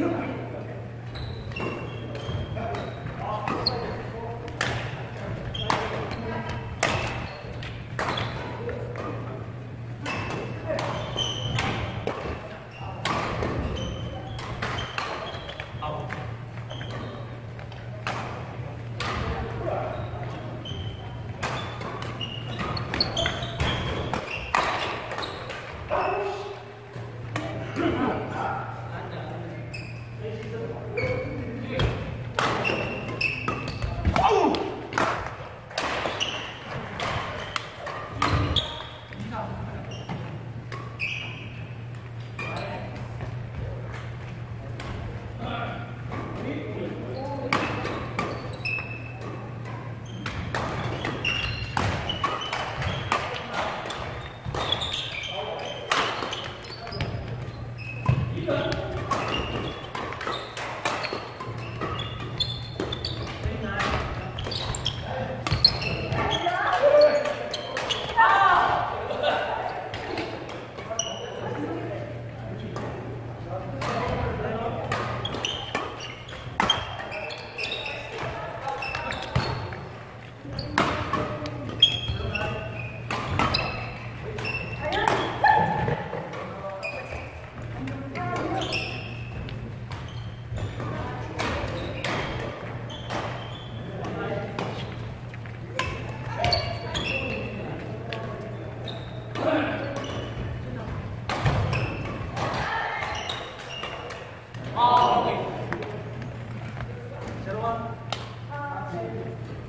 Yeah. 하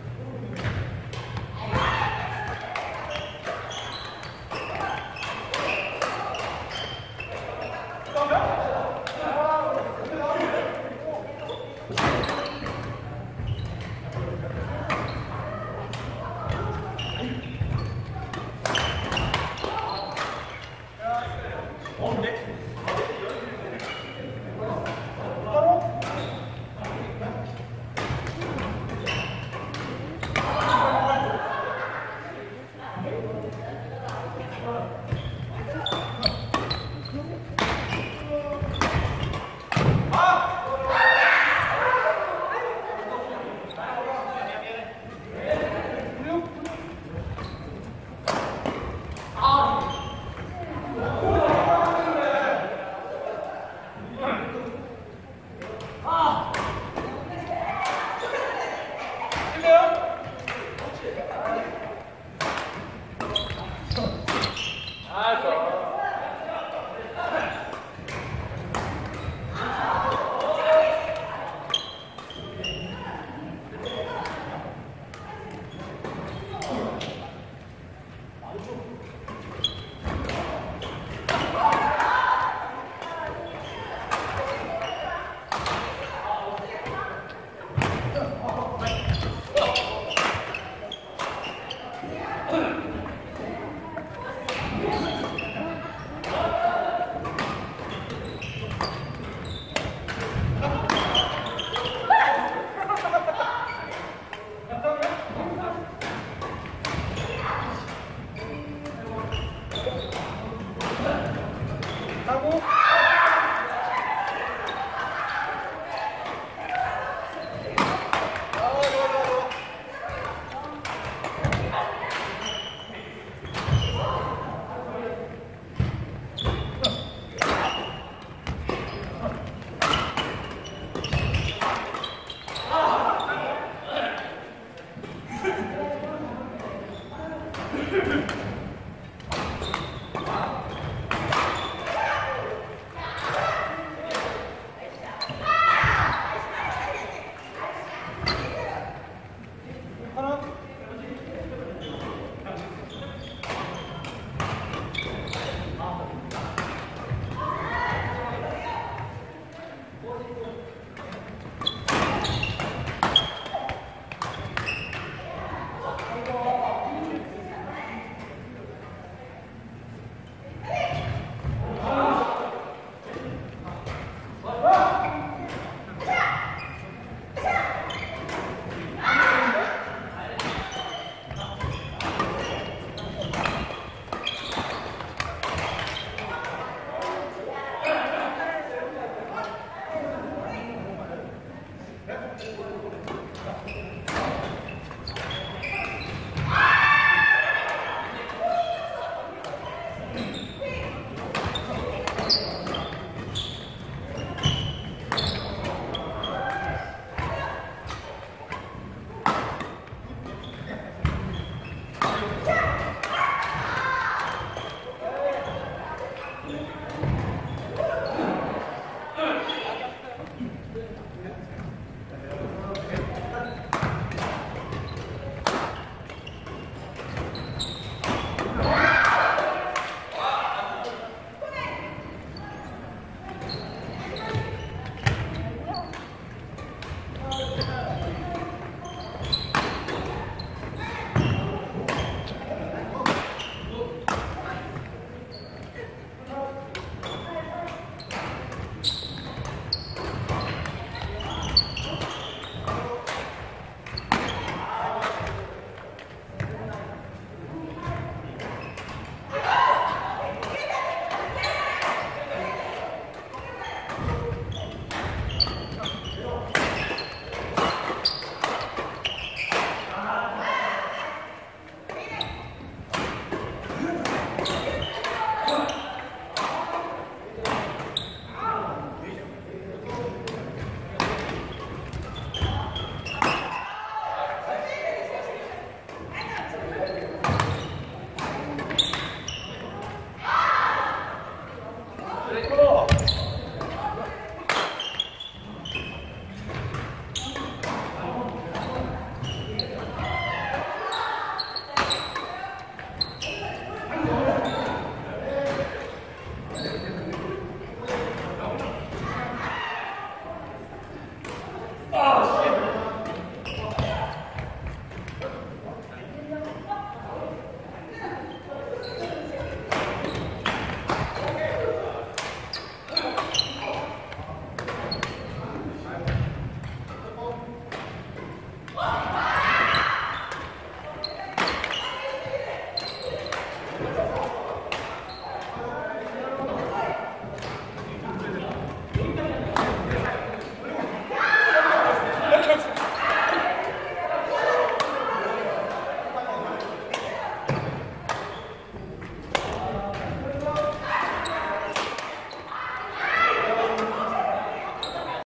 고